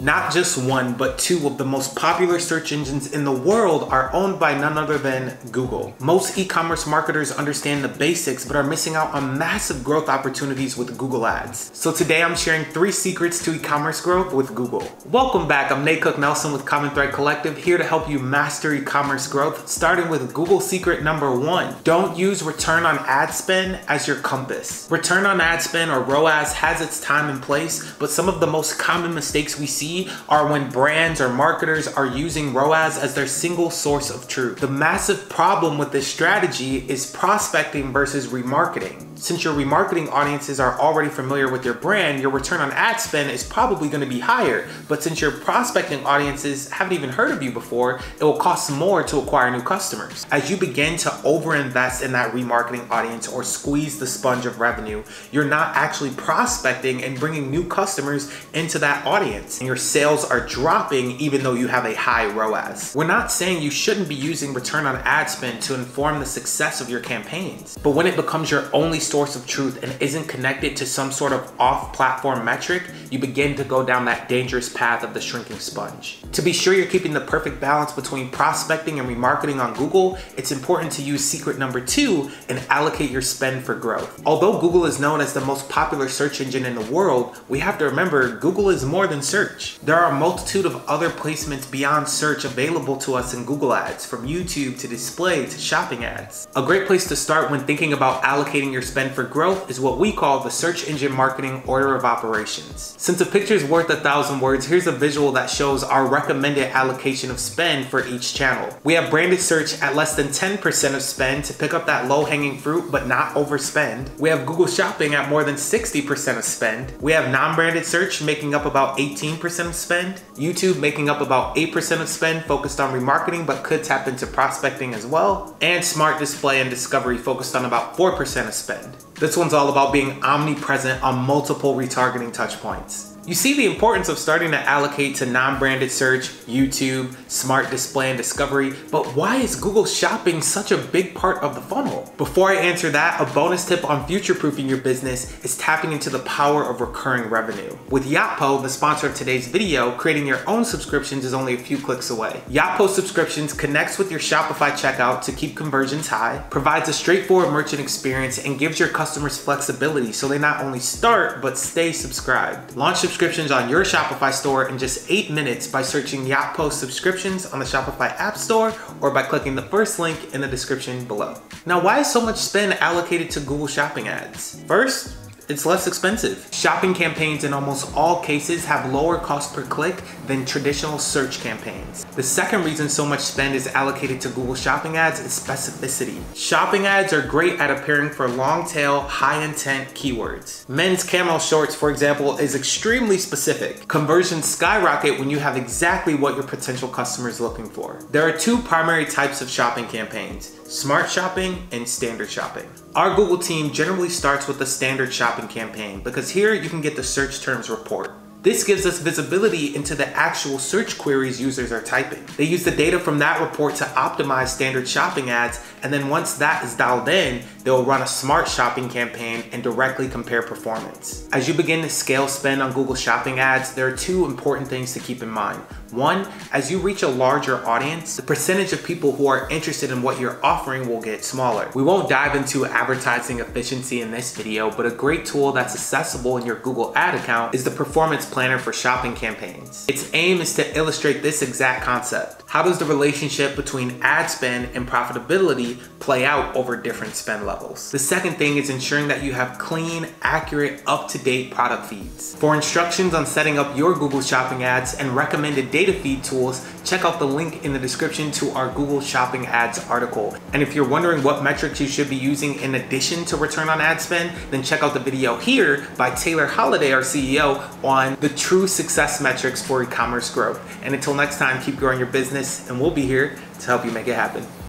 Not just one, but two of the most popular search engines in the world are owned by none other than Google. Most e-commerce marketers understand the basics, but are missing out on massive growth opportunities with Google Ads. So today I'm sharing three secrets to e-commerce growth with Google. Welcome back, I'm Nate Cook Nelson with Common Thread Collective, here to help you master e-commerce growth, starting with Google secret number one. Don't use return on ad spend as your compass. Return on ad spend or ROAS has its time and place, but some of the most common mistakes we see are when brands or marketers are using ROAS as their single source of truth. The massive problem with this strategy is prospecting versus remarketing. Since your remarketing audiences are already familiar with your brand, your return on ad spend is probably going to be higher. But since your prospecting audiences haven't even heard of you before, it will cost more to acquire new customers. As you begin to overinvest in that remarketing audience or squeeze the sponge of revenue, you're not actually prospecting and bringing new customers into that audience. And your sales are dropping even though you have a high ROAS. We're not saying you shouldn't be using return on ad spend to inform the success of your campaigns, but when it becomes your only source of truth and isn't connected to some sort of off-platform metric, you begin to go down that dangerous path of the shrinking sponge. To be sure you're keeping the perfect balance between prospecting and remarketing on Google, it's important to use secret number two and allocate your spend for growth. Although Google is known as the most popular search engine in the world, we have to remember Google is more than search. There are a multitude of other placements beyond search available to us in Google Ads, from YouTube to display to shopping ads. A great place to start when thinking about allocating your spend for growth is what we call the search engine marketing order of operations. Since a picture is worth a thousand words, here's a visual that shows our recommended allocation of spend for each channel. We have branded search at less than 10% of spend to pick up that low hanging fruit but not overspend. We have Google Shopping at more than 60% of spend. We have non-branded search making up about 18% of spend. YouTube making up about 8% of spend focused on remarketing but could tap into prospecting as well. And smart display and discovery focused on about 4% of spend. This one's all about being omnipresent on multiple retargeting touchpoints. You see the importance of starting to allocate to non-branded search, YouTube, smart display and discovery, but why is Google Shopping such a big part of the funnel? Before I answer that, a bonus tip on future-proofing your business is tapping into the power of recurring revenue. With Yotpo, the sponsor of today's video, creating your own subscriptions is only a few clicks away. Yotpo subscriptions connects with your Shopify checkout to keep conversions high, provides a straightforward merchant experience, and gives your customers flexibility so they not only start, but stay subscribed. Launch subscriptions on your Shopify store in just eight minutes by searching Yotpo subscriptions on the Shopify App Store or by clicking the first link in the description below. Now, why is so much spend allocated to Google Shopping ads? First, it's less expensive. Shopping campaigns in almost all cases have lower cost per click than traditional search campaigns. The second reason so much spend is allocated to Google Shopping ads is specificity. Shopping ads are great at appearing for long tail, high intent keywords. Men's camo shorts, for example, is extremely specific. Conversions skyrocket when you have exactly what your potential customer is looking for. There are two primary types of shopping campaigns, smart shopping and standard shopping. Our Google team generally starts with the standard shopping campaign because here you can get the search terms report. This gives us visibility into the actual search queries users are typing. They use the data from that report to optimize standard shopping ads, and then once that is dialed in, they'll run a smart shopping campaign and directly compare performance. As you begin to scale spend on Google Shopping ads, there are two important things to keep in mind. One, as you reach a larger audience, the percentage of people who are interested in what you're offering will get smaller. We won't dive into advertising efficiency in this video, but a great tool that's accessible in your Google ad account is the Performance Planner for shopping campaigns. Its aim is to illustrate this exact concept. How does the relationship between ad spend and profitability play out over different spend levels? The second thing is ensuring that you have clean, accurate, up-to-date product feeds. For instructions on setting up your Google Shopping ads and recommended data feed tools, check out the link in the description to our Google Shopping ads article. And if you're wondering what metrics you should be using in addition to return on ad spend, then check out the video here by Taylor Holiday, our CEO, on the true success metrics for e-commerce growth. And until next time, keep growing your business and we'll be here to help you make it happen.